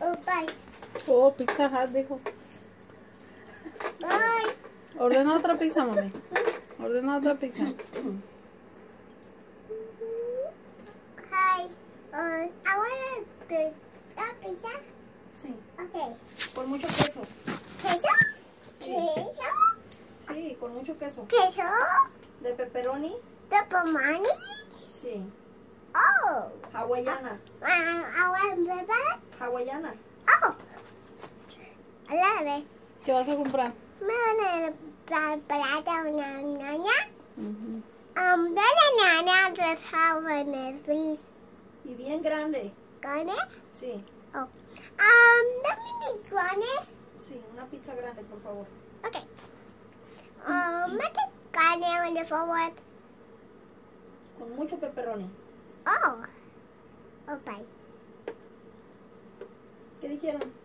Oh, bye. Oh, Pizza Hut, dijo. Bye. Ordena otra pizza, mami. Ordena otra pizza. Hi. I want the that pizza. Sí. Okay. Con mucho queso. Queso? Sí. Queso? Sí, con mucho queso. Queso? De pepperoni. Sí. Oh. Hawaiana. Hawaiana. Oh. ¿Qué vas a comprar? Me van a dar plata una. Ujú. Um, then a ñaña just have one, please. Y bien grande. It? Sí. Um, let me make one. Sí, una pizza grande, por favor. Okay. Um, make a carne on the forward. Con mucho pepperoni. Oh. Oh, bye. ¿Qué dijeron?